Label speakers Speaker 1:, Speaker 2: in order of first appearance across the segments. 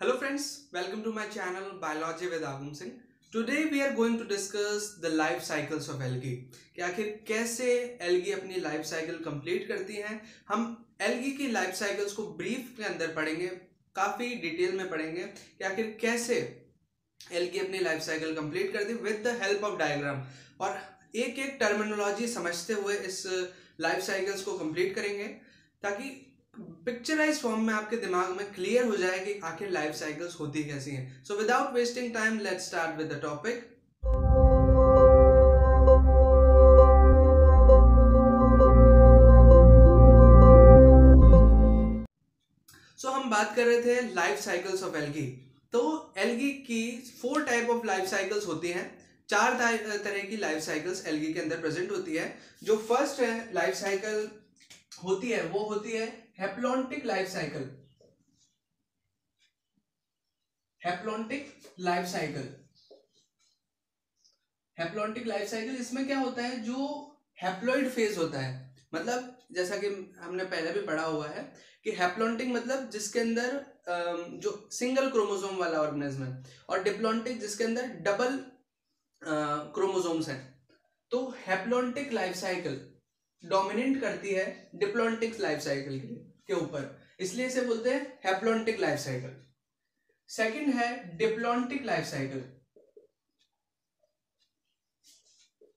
Speaker 1: Hello friends, welcome to my channel Biology with Agum Singh. Today we are going to discuss the life cycles of algae. कि आखिर कैसे algae अपनी life cycle complete करती हैं हम algae की life cycles को brief के अंदर पढ़ेंगे काफ़ी डिटेल में पढ़ेंगे कि आखिर कैसे एल्गी अपनी लाइफ साइकिल कंप्लीट करती with the help of diagram और एक एक टर्मिनोलॉजी समझते हुए इस लाइफ साइकिल्स को कंप्लीट करेंगे ताकि पिक्चराइज फॉर्म में आपके दिमाग में क्लियर हो जाए कि आखिर लाइफ साइकिल्स होती कैसी हैं। So without wasting time let's start with the topic so हम बात कर रहे थे लाइफ साइकिल्स ऑफ़ एल्गी तो एल्गी की four type of life cycles होती हैं। चार तरह की लाइफ साइकिल्स एल्गी के अंदर प्रेजेंट होती है। जो फ़र्स्ट है लाइफ साइकिल होती है, वो होती है haplontic life cycle haplontic life cycle haplontic life cycle इसमें क्या होता है? जो हेप्लॉइड फ़ेज़ होता है। मतलब जैसा कि हमने पहले भी पढ़ा हुआ है कि हेप्लॉन्टिक मतलब जिसके अंदर जो सिंगल क्रोमोसोम वाला ऑर्गेनिज्म है और डिप्लॉन्टिक जिसके अंदर डबल क्रोमोसोम्स हैं। तो हेप्लॉन्टिक लाइफ साइकिल डोमिनेट करती है डिप्लॉन्टिक लाइफ साइकिल के ऊपर। इसलिए इसे बोलते हैं लाइफ साइकिल सेकंड है diplontic life cycle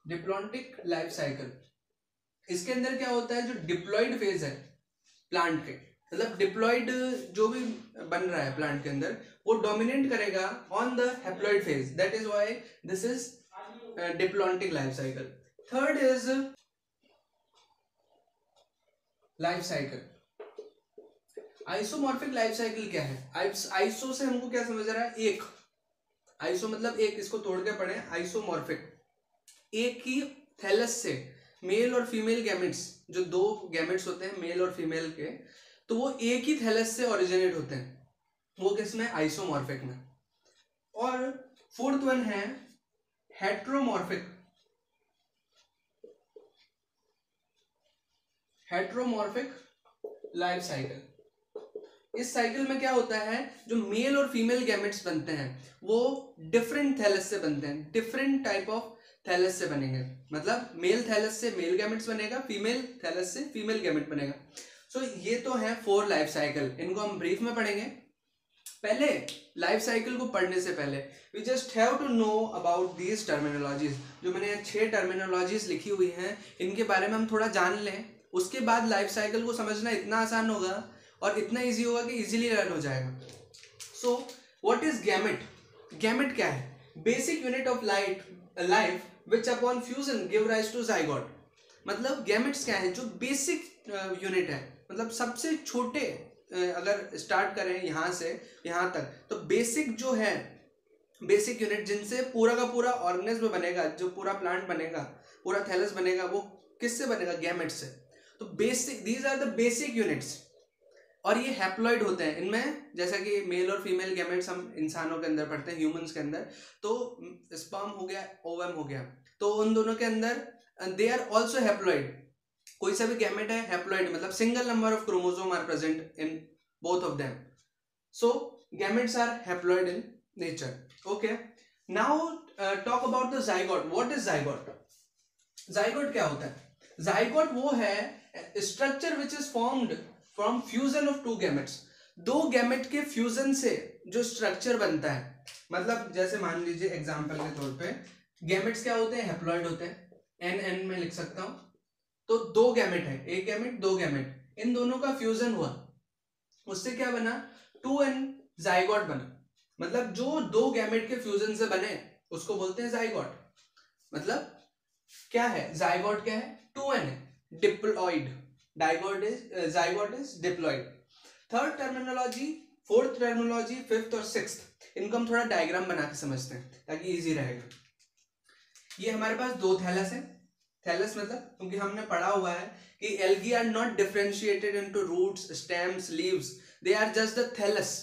Speaker 1: diplontic life cycle इसके अंदर क्या होता है, जो डिप्लॉइड फ़ेज़ है प्लांट के मतलब डिप्लॉइड जो भी बन रहा है प्लांट के अंदर, वो डोमिनेट करेगा on the haploid phase that is why this is diplontic life cycle third is life cycle isomorphic life cycle क्या है? आइसो से हमको क्या समझ रहा है? एक। आइसो मतलब एक, इसको तोड़ के पढ़े। आइसोमॉर्फिक। एक ही थैलस से मेल और फीमेल गैमेट्स जो दो गैमेट्स होते हैं, मेल और फीमेल के तो वो एक ही थैलस से ओरिजिनेट होते हैं। वो किसमें? आइसोमॉर्फिक में। और फोर्थ वन है हेट्रोमॉर्फिक। Heteromorphic life cycle. इस साइकिल में क्या होता है जो मेल और फीमेल गैमेट्स बनते हैं वो डिफरेंट थैलस से बनते हैं डिफरेंट टाइप ऑफ़ थैलस से बनेंगे। मतलब मेल थैलस से मेल गैमेट्स बनेगा फीमेल थैलस से फीमेल गैमेट बनेगा। सो so, ये तो है फोर लाइफ साइकिल इनको हम ब्रीफ में पढ़ेंगे। पहले लाइफ साइकिल को पढ़ने से पहले we just have to know about these terminologies जो मैंने छह टर्मिनोलॉजीज लिखी हुई हैं इनके बारे में हम थोड़ा जान लें। उसके बाद लाइफ साइकिल को समझना इतना आसान होगा और इतना ईजी होगा कि इजीली लर्न हो जाएगा। So what is gamete gamete क्या है? Basic unit of light life which upon fusion give rise to zygote मतलब गैमेट्स क्या है? जो बेसिक यूनिट uh, है। मतलब सबसे छोटे uh, अगर स्टार्ट करें यहाँ से यहाँ तक तो बेसिक जो है बेसिक यूनिट जिनसे पूरा का पूरा ऑर्गेनिज्म बनेगा जो पूरा प्लांट बनेगा पूरा थैलस बनेगा वो किससे बनेगा? गैमेट से। तो basic these are the basic units और ये हैप्लॉइड होते हैं। इनमें जैसा कि मेल और फीमेल गैमेट्स हम इंसानों के अंदर पढ़ते हैं ह्यूमंस के अंदर तो स्पर्म हो गया ओवम हो गया। तो उन दोनों के अंदर दे आर ऑल्सो हैप्लॉइड कोई सा भी गैमेट है हैप्लॉइड मतलब single number of chromosome are present in both of them so gametes are haploid in nature okay now talk about the zygote what is zygote zygote क्या होता है? Zygote वो है structure which is formed from fusion of two gametes दो gamete के fusion से जो structure बनता है मतलब जैसे मान लीजिए एग्जांपल के तौर पे गैमेट्स क्या होते हैं? हेप्लॉइड होते हैं। एन एन में लिख सकता हूँ। तो दो गैमेट है। एक गैमेट दो गैमेट इन दोनों का फ्यूजन हुआ। उससे क्या बना? टू एन जाइगॉट बना। मतलब जो दो गैमेट के फ्यूजन से बने, उसको बोलते हैं जाइगॉट। मतलब क्या है? जाइगॉट क्या है? टू एन है। diploid digot is uh, zygote is third terminology fourth terminology fifth और सिक्स इनको हम थोड़ा डायग्राम बना के समझते हैं ताकि इजी रहेगा। ये हमारे पास दो थैलस है। थैलस मतलब क्योंकि हमने पढ़ा हुआ है कि algae are not differentiated into roots stems leaves they are just the thallus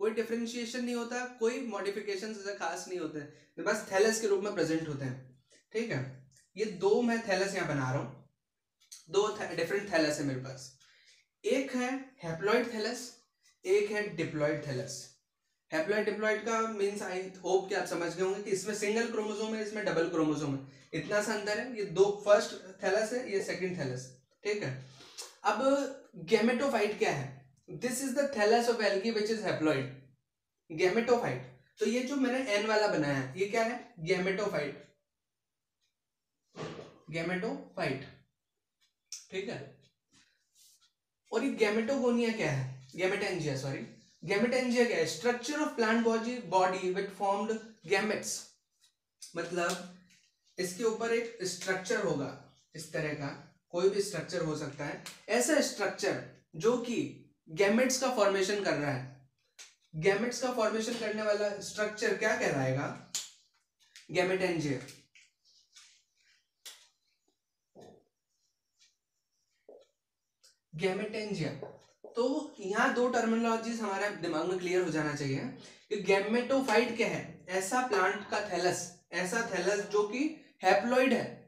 Speaker 1: कोई डिफरेंशिएशन नहीं होता कोई मॉडिफिकेशन खास नहीं होते। बस थैलस के रूप में प्रेजेंट होते हैं। ठीक है? ये दो मैं थैलस यहाँ बना रहा हूँ। दो डिफरेंट थैलस है मेरे पास। एक है हैप्लॉइड थैलस एक है डिप्लॉइड थैलस हैप्लॉइड डिप्लॉइड का मीन्स आई होप कि आप समझ गए होंगे कि इसमें सिंगल क्रोमोसोम है, इसमें डबल क्रोमोसोम है। इतना सा अंतर है, ये दो फ़र्स्ट थैलस है, ये सेकंड थैलस ठीक है? अब गैमेटोफाइट क्या है? This is the thallus of algae which is haploid gametophyte तो ये जो मैंने एन वाला बनाया, ये क्या है? गैमेटोफाइट गैमेटोफाइट ठीक है? और ये गैमेटोगोनिया क्या है? गैमेटेंजिया सॉरी गैमेटेंजिया क्या है? Structure of plant body body with formed gametes मतलब इसके ऊपर एक स्ट्रक्चर होगा, इस तरह का। कोई भी स्ट्रक्चर हो सकता है। ऐसा स्ट्रक्चर जो कि गैमेट्स का फॉर्मेशन कर रहा है। गैमेट्स का फॉर्मेशन करने वाला स्ट्रक्चर क्या कहलाएगा? Gametangia gametangia. तो यहाँ दो टर्मिनोलॉजीज हमारे दिमाग में क्लियर हो जाना चाहिए कि गैमेटोफाइट क्या है? ऐसा प्लांट का थैलस ऐसा थैलस जो कि हैप्लॉइड है।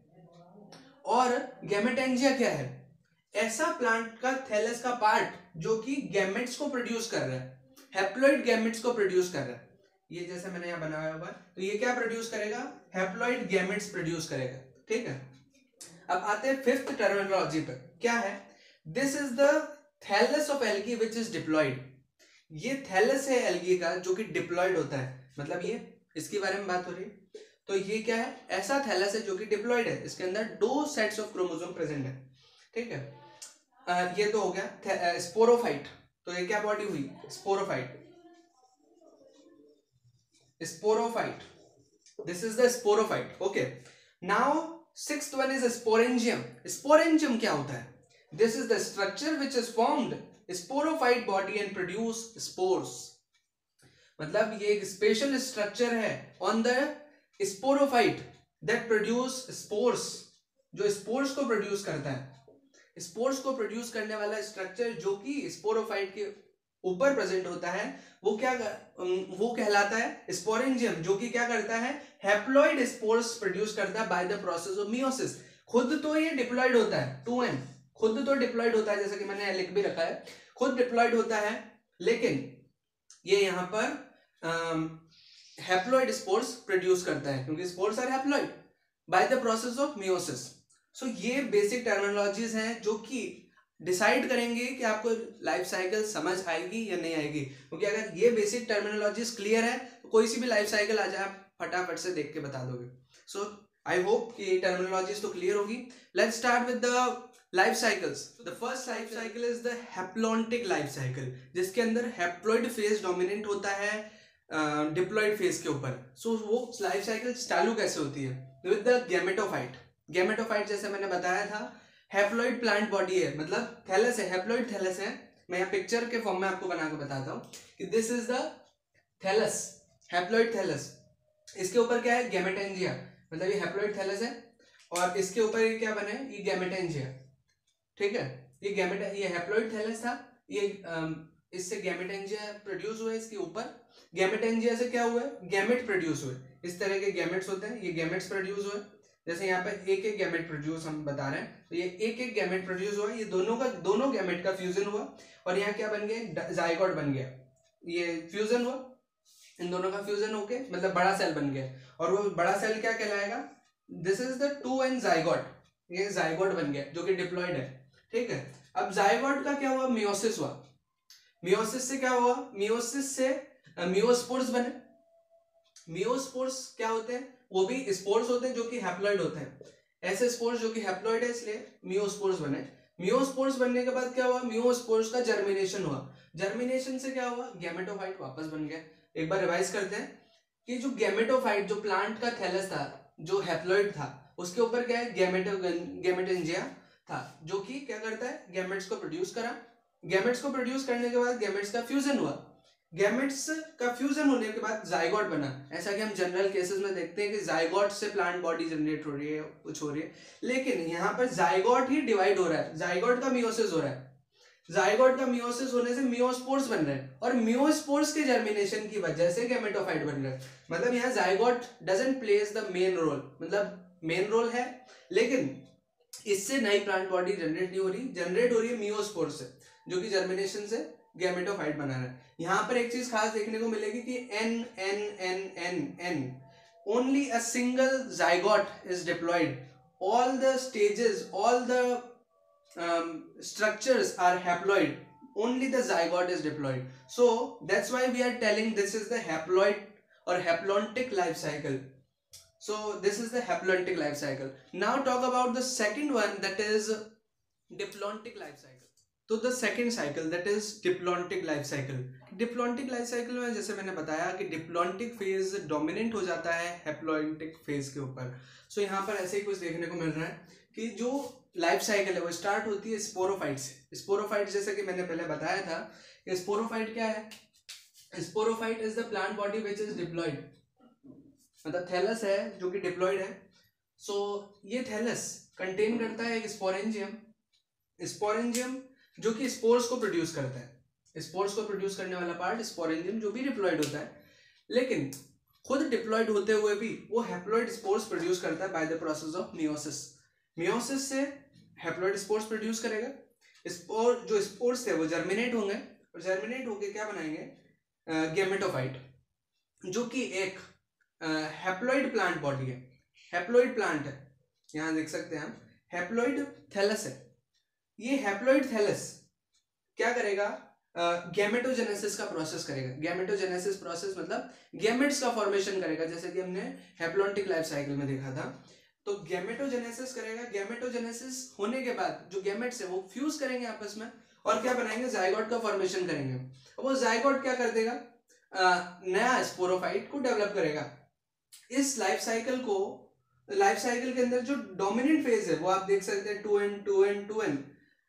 Speaker 1: और गैमेटेंजिया क्या है? ऐसा प्लांट का थैलस का पार्ट जो कि गैमेट्स को प्रोड्यूस कर रहा है। हैप्लॉइड गैमेट्स को प्रोड्यूस कर रहा है। ये जैसे मैंने यहाँ बनाया हुआ तो ये क्या प्रोड्यूस करेगा? हैप्लॉइड गैमेट्स प्रोड्यूस करेगा। ठीक है? अब आते हैं फिफ्थ टर्मिनोलॉजी पर। क्या है? This is the thallus of algae which is diploid ये थैलस है एल्गी का जो कि डिप्लॉइड होता है। मतलब ये इसके बारे में बात हो रही है? तो ये क्या है? ऐसा थैलस है जो कि डिप्लॉइड है। इसके अंदर दो सेट्स ऑफ़ क्रोमोसोम प्रेजेंट है। ठीक है? आ, ये तो हो गया स्पोरोफाइट तो ये क्या बॉडी हुई? Sporophyte sporophyte this is the sporophyte okay now six one is sporangium sporangium क्या होता है? This is the structure which is formed. Sporophyte body and produce spores. मतलब ये एक स्पेशल स्ट्रक्चर है. On the sporophyte that produce spores जो spores को produce करता है. स्पोर्स को प्रोड्यूस करने वाला स्ट्रक्चर जो कि स्पोरोफाइट के ऊपर प्रेजेंट होता है, वो क्या वो कहलाता है स्पोरेंजियम जो कि क्या करता है हैप्लॉइड स्पोर्स प्रोड्यूस करता है by the process of meiosis खुद तो ये डिप्लॉइड होता है टू एन खुद तो डिप्लॉयड होता है, जैसे कि मैंने लिख भी रखा है। खुद डिप्लॉयड होता है, लेकिन ये यहाँ पर हैप्लॉइड स्पोर्स प्रोड्यूस करता है, क्योंकि spores are haploid by the process of meiosis so ये बेसिक टर्मिनोलॉजीज हैं जो कि डिसाइड करेंगे कि आपको लाइफ साइकिल समझ आएगी या नहीं आएगी। क्योंकि अगर ये बेसिक टर्मिनोलॉजीज क्लियर है तो कोई सी भी लाइफ साइकिल आ जाए, आप फटाफट से देख के बता दोगे। सो आई होप कि टर्मिनोलॉजीज तो क्लियर होगी। Let's start with the life cycles the first life cycle is the haplontic life cycle जिसके अंदर हैप्लॉइड फ़ेज़ डोमिनेंट होता है डिप्लॉइड फ़ेज़ के ऊपर। सो so, वो लाइफ साइकिल चालू कैसे होती है? विद द गैमेटोफाइट गैमेटोफाइट जैसे मैंने बताया था हैप्लॉइड प्लांट बॉडी है मतलब थैलस है हैप्लॉइड थैलस है। मैं यहाँ पिक्चर के फॉर्म में आपको बना के बताता हूँ कि this is the thallus haploid thallus इसके ऊपर क्या है? गैमेटेंजिया मतलब ये हैप्लॉइड थैलस है और इसके ऊपर ये क्या बने? ये गैमेटेंजिया ठीक है? ये गैमेट ये हैप्लॉइड थैलस था। ये इससे गैमेटेंजिया प्रोड्यूस हुआ इसके ऊपर। गैमेटेंजिया से क्या हुआ गैमेट प्रोड्यूस हुए इस तरह के गैमेट्स होते हैं, ये गैमेट्स प्रोड्यूस हुए जैसे यहाँ पे एक एक गैमेट प्रोड्यूस हम बता रहे हैं। तो ये एक एक गैमेट प्रोड्यूस हुआ ये दोनों का, दोनों गैमेट का फ्यूजन हुआ। और यहाँ क्या बन गया? जाइकॉट बन गया। ये फ्यूजन हुआ। इन दोनों का फ्यूजन होके मतलब बड़ा सेल बन गया। और वो बड़ा सेल क्या कहलाएगा? This is the two N zygote ये जाइगॉट बन गया, जो कि डिप्लॉयड है। ठीक है? अब जाइगोट का क्या हुआ? मियोसिस हुआ। मियोसिस से क्या हुआ? मियोसिस से मियोस्पोर्स बने। मियोस्पोर्स क्या होते हैं? वो भी स्पोर्स होते हैं जो कि हैप्लॉइड होते हैं। ऐसे स्पोर्स जो कि हैप्लॉइड है इसलिए मियोस्पोर्स बने। मियोस्पोर्स बनने के बाद क्या हुआ? मियोस्पोर्स का जर्मिनेशन हुआ। जर्मिनेशन से क्या हुआ? गैमेटोफाइट वापस बन गया। एक बार रिवाइज करते हैं कि जो गैमेटोफाइट जो प्लांट का थैलस था, जो हैप्लॉइड था, उसके ऊपर क्या है? गैमेटो गैमेटेंजिया था, जो कि क्या करता है? गैमेट्स को प्रोड्यूस करा। गैमेट्स को प्रोड्यूस करने के बाद गैमेट्स का फ्यूजन हुआ। गैमेट्स का फ्यूजन होने के बाद जाइगॉट बना। ऐसा कि हम जनरल केसेस में देखते हैं कि जाइगॉट से प्लांट बॉडी जनरेट हो रही है, कुछ हो रही है। लेकिन यहाँ पर जाइगॉट ही डिवाइड हो रहा है। जाइगॉट का मियोसिस हो रहा है। जाइगोट का मियोसिस होने से मियोस्पोर्स बन रहे हैं। और मियोस्पोर्स के जर्मिनेशन की वजह से गैमेटोफाइट बन रहे हैं। मतलब यहाँ zygote doesn't place the main role मतलब मेन रोल है, लेकिन इससे नई प्लांट बॉडी जनरेट नहीं हो रही। जनरेट हो रही है मियोस्पोर से, जो कि जर्मिनेशन से गैमेटोफाइट बना रहा है। यहाँ पर एक चीज़ खास देखने को मिलेगी कि N N N N N only a single zygote is diploid all the stages all the structures are haploid only the zygote is diploid so, that's why we are telling this is the haploid or haplontic life cycle. So this is the haplontic life cycle. Now talk about the second one that is diplontic life cycle. तो the second cycle that is diplontic life cycle diplontic life cycle में जैसे मैंने बताया कि diplontic phase dominant हो जाता है haplontic phase के ऊपर. सो so, यहाँ पर ऐसे ही कुछ देखने को मिल रहा है कि जो लाइफ साइकिल है वो स्टार्ट होती है स्पोरोफाइट से. स्पोरोफाइट जैसे कि मैंने पहले बताया था स्पोरोफाइट क्या है? Sporophyte is the plant body which is diploid मतलब थैलस है जो कि डिप्लॉयड है। सो so, ये थैलस कंटेन करता है एक स्पोरेंजियम स्पोरेंजियम जो कि स्पोर्स को प्रोड्यूस करता है। स्पोर्स को प्रोड्यूस करने वाला पार्ट स्पोरेंजियम जो भी डिप्लॉयड होता है। लेकिन खुद डिप्लॉयड होते हुए भी वो हैप्लॉयड स्पोर्स प्रोड्यूस करता है by the process of meiosis meiosis से हैप्लॉयड स्पोर्स प्रोड्यूस करेगा। स्पोर जो स्पोर्स थे वो जर्मिनेट होंगे। और जर्मिनेट होके क्या बनाएँगे? गेमेटोफाइट जो कि एक हैप्लॉइड प्लांट बॉडी है। हैप्लॉइड प्लांट है। यहाँ देख सकते हैं हम। हैप्लॉइड थैलस है। ये हैप्लॉइड थैलस क्या करेगा? गैमेटोजेनेसिस का प्रोसेस करेगा। गैमेटोजेनेसिस प्रोसेस मतलब गैमेट्स का फॉर्मेशन करेगा। जैसे कि हमने हैप्लॉन्टिक लाइफ साइकिल में देखा था। तो गैमेटोजेनेसिस करेगा। गैमेटोजेनेसिस होने के बाद जो गैमेट्स है वो फ्यूज करेंगे आपस में और क्या बनाएँगे? जायगॉट का फॉर्मेशन करेंगे। वो जायगॉट क्या कर देगा? आ, नया स्पोरोफाइट को डेवलप करेगा। इस लाइफ साइकिल को लाइफ साइकिल के अंदर जो डोमिनेंट फ़ेज़ है, वो आप देख सकते हैं two N two N two N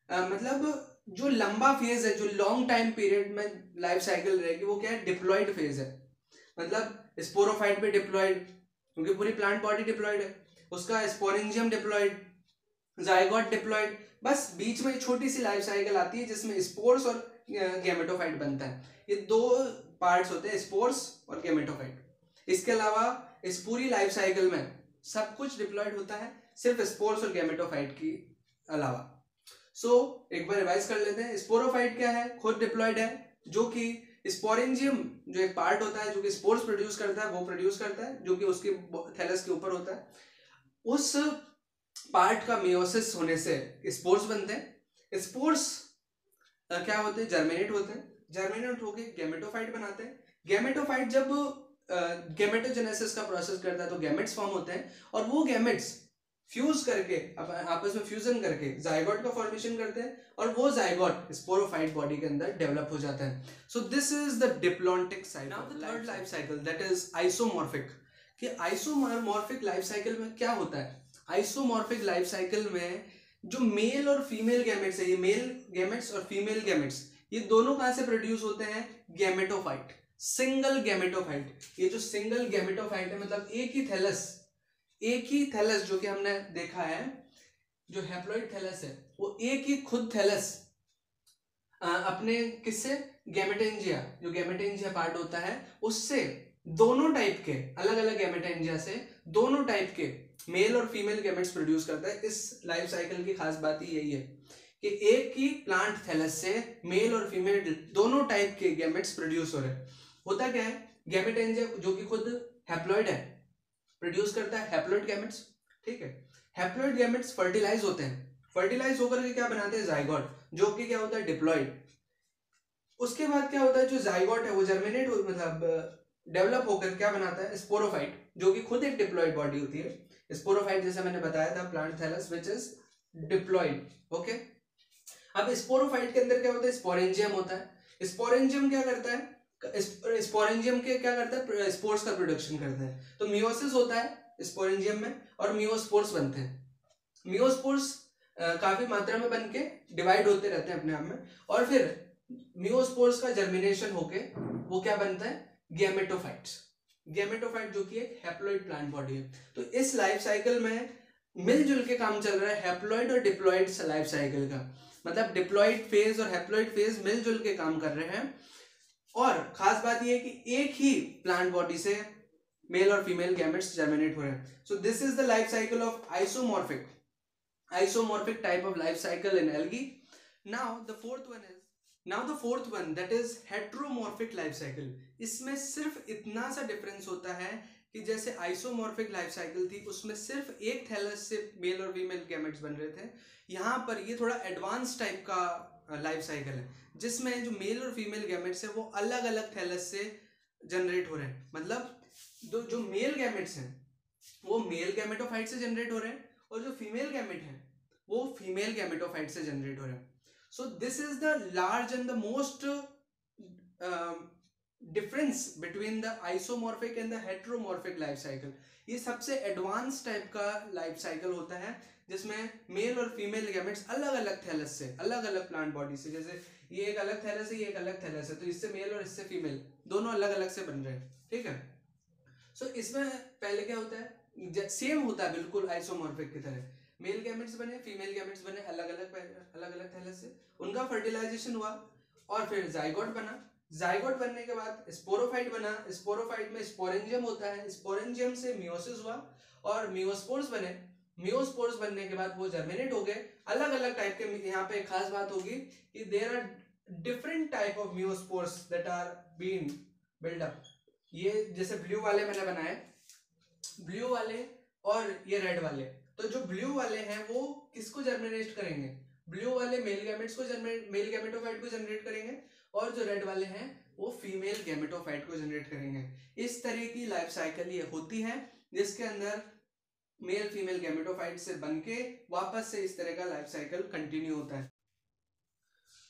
Speaker 1: मतलब जो लंबा फ़ेज़ है, जो लॉन्ग टाइम पीरियड में लाइफ साइकिल रहेगी वो क्या है? डिप्लॉयड फ़ेज़ है. मतलब स्पोरोफाइट पे डिप्लॉयड क्योंकि पूरी प्लांट बॉडी डिप्लॉयड है. उसका स्पोरेंजियम डिप्लॉयड जाइगॉट डिप्लॉयड बस बीच में छोटी सी लाइफ साइकिल आती है, जिसमें स्पोर्स और गेमेटोफाइट बनता है. ये दो पार्ट्स होते हैं स्पोर्स और गेमेटोफाइट इसके अलावा इस पूरी लाइफ साइकिल में सब कुछ डिप्लॉयड होता है सिर्फ़ स्पोर्स और गेमेटोफाइट की अलावा। सो so, एक बार रिवाइज कर लेते हैं स्पोरोफाइट क्या है? खुद डिप्लॉयड है जो कि स्पोरेंजियम जो एक पार्ट होता है जो कि स्पोर्स प्रोड्यूस करता है वो प्रोड्यूस करता है जो कि उसके थैलस के ऊपर होता है। उस पार्ट का मियोसिस होने से स्पोर्स बनते हैं। स्पोर्स क्या होते हैं? जर्मिनेट होते हैं। जर्मिनेट होके गेमेटोफाइट बनाते हैं। गेमेटोफाइट जब गेमेटोजेनेसिस का प्रोसेस करता है तो गैमेट्स फॉर्म होते हैं और वो गैमेट्स फ्यूज करके आपस में फ्यूजन करके जाइगोट का फॉर्मेशन करते हैं और वो जाइगोट स्पोरोफाइट बॉडी के अंदर डेवलप हो जाता है। So this is the diplontic cycle now the third life cycle that is isomorphic कि आइसोमॉर्फिक लाइफ साइकिल में क्या होता है? आइसोमॉर्फिक लाइफ साइकिल में जो मेल और फीमेल गैमेट्स है ये मेल गैमेट्स और फीमेल गैमेट्स ये दोनों कहाँ से प्रोड्यूस होते हैं? Gametophyte single gametophyte. ये जो सिंगल गैमेटोफाइट है मतलब एक ही थैलस, एक ही थैलस जो कि हमने देखा है, जो हैप्लॉइड थैलस है, वो एक ही खुद थैलस अपने किससे? गैमेटेंजिया। जो गैमेटेंजिया पार्ट होता है, उससे दोनों टाइप के अलग अलग गैमेटेंजिया से दोनों टाइप के मेल और फीमेल गैमेट्स प्रोड्यूस करता है। इस लाइफ साइकिल की खास बात ही यही है कि एक ही प्लांट थैलस से मेल और फीमेल दोनों टाइप के गैमेट्स प्रोड्यूस हो रहे हैं। होता क्या है? गैमेटेंजिया जो कि खुद हैप्लॉइड है प्रोड्यूस करता है हैप्लॉइड गैमेट्स ठीक है? हैप्लॉइड गैमेट्स फर्टिलाइज होते हैं। फर्टिलाइज होकर के क्या बनाते हैं? जाइगोट जो कि क्या होता है? डिप्लॉइड उसके बाद क्या होता है? जो जाइगोट है, वो जर्मिनेट मतलब डेवलप होकर क्या बनाता है? स्पोरोफाइट जो कि खुद एक डिप्लॉइड बॉडी होती है। स्पोरोफाइट जैसे मैंने बताया था plant thallus which is diploid okay अब स्पोरोफाइट के अंदर क्या होता है? स्पोरेंजियम होता है। स्पोरेंजियम क्या करता है? स्पोरेंजियम के क्या करता है? स्पोर्स का प्रोडक्शन करता है। तो मियोसिस होता है स्पोरेंजियम में और मियोस्पोर्स बनते हैं। मियोस्पोर्स काफ़ी मात्रा में बन के डिवाइड होते रहते हैं अपने आप में और फिर मियोस्पोर्स का जर्मिनेशन होके वो क्या बनता है? गैमेटोफाइट्स गैमेटोफाइट जो कि एक हैप्लॉइड प्लांट बॉडी है। तो इस लाइफ साइकिल में मिलजुल के काम चल रहा है हैप्लॉइड और डिप्लॉइड लाइफ साइकिल का। मतलब डिप्लॉइड फ़ेज़ और हैप्लॉइड फ़ेज़ मिलजुल के काम कर रहे हैं। और खास बात यह है कि एक ही प्लांट बॉडी से मेल और फीमेल गैमेट्स जर्मिनेट हो रहे हैं। So this is the life cycle of isomorphic isomorphic type of life cycle in algae now the fourth one is now the fourth one that is heteromorphic life cycle इसमें सिर्फ़ इतना सा difference होता है कि जैसे आइसोमॉर्फिक लाइफ साइकिल थी, उसमें सिर्फ़ एक थैलस से मेल और फीमेल गैमेट्स बन रहे थे। यहाँ पर ये थोड़ा एडवांस टाइप का लाइफ साइकिल है। जिसमें जो मेल और फीमेल गैमेट्स है, वो अलग अलग थैलस से जनरेट हो रहे हैं। मतलब दो, जो मेल गैमेट्स हैं, वो मेल गैमेटोफाइट से जनरेट हो रहे हैं और जो फीमेल गैमेट है, वो फीमेल गैमेटोफाइट से जनरेट हो रहे हैं। So this is the large and the most difference between the isomorphic and the heteromorphic life cycle ये सबसे एडवांस टाइप का लाइफ साइकिल होता है जिसमें मेल और फीमेल गैमेट्स अलग अलग थैलस से अलग अलग प्लांट बॉडी से जैसे ये एक अलग थैलस है ये एक अलग थैलस है तो इससे मेल और इससे फीमेल दोनों अलग अलग से बन रहे हैं ठीक है? सो so, इसमें पहले क्या होता है? सेम होता है बिल्कुल आइसोमॉर्फिक की तरह। मेल गैमेट्स बने फीमेल गैमेट्स बने अलग अलग अलग अलग थैलस से। उनका फर्टिलाइजेशन हुआ और फिर जाइगोट बना जाइगोट बनने के बाद स्पोरोफाइट बना। स्पोरोफाइट में स्पोरेंजियम होता है। स्पोरेंजियम से मियोसिस हुआ और मियोस्पोर्स बने। मियोस्पोर्स बनने के बाद वो जर्मिनेट हो गए। अलग अलग टाइप के यहाँ पे खास बात होगी कि there are different type of miospores that are been build up ये जैसे ब्लू वाले मैंने बनाए। ब्लू वाले और ये रेड वाले। तो जो ब्लू वाले हैं वो किसको जर्मिनेट करेंगे? ब्लू वाले मेल गैमेट्स को जनरेट मेल गैमेटोफाइट को जनरेट करेंगे। और जो रेड वाले हैं, वो फीमेल गैमेटोफाइट को जनरेट करेंगे। इस तरह की लाइफ साइकिल ये होती है, जिसके अंदर मेल फीमेल गैमेटोफाइट से बनके वापस से इस तरह का लाइफ साइकिल कंटिन्यू होता है।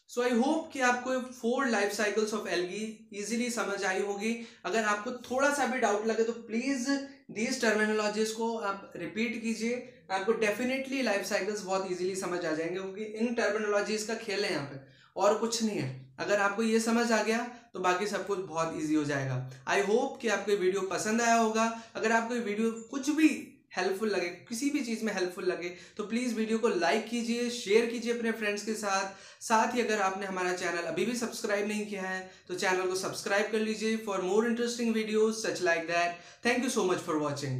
Speaker 1: सो आई होप कि आपको four life cycles of algae easily समझ आई होगी। अगर आपको थोड़ा सा भी डाउट लगे तो प्लीज़ दीज टर्मिनोलॉजीज को आप रिपीट कीजिए। आपको डेफिनेटली लाइफ साइकिल्स बहुत इजीली समझ आ जाएँगे, क्योंकि इन टर्मिनोलॉजीज का खेल है यहाँ पे। और कुछ नहीं है। अगर आपको ये समझ आ गया तो बाकी सब कुछ बहुत इजी हो जाएगा। आई होप कि आपको ये वीडियो पसंद आया होगा। अगर आपको ये वीडियो कुछ भी हेल्पफुल लगे, किसी भी चीज़ में हेल्पफुल लगे तो प्लीज़ वीडियो को लाइक कीजिए शेयर कीजिए अपने फ्रेंड्स के साथ। साथ ही अगर आपने हमारा चैनल अभी भी सब्सक्राइब नहीं किया है तो चैनल को सब्सक्राइब कर लीजिए for more interesting videos such like that thank you so much for watching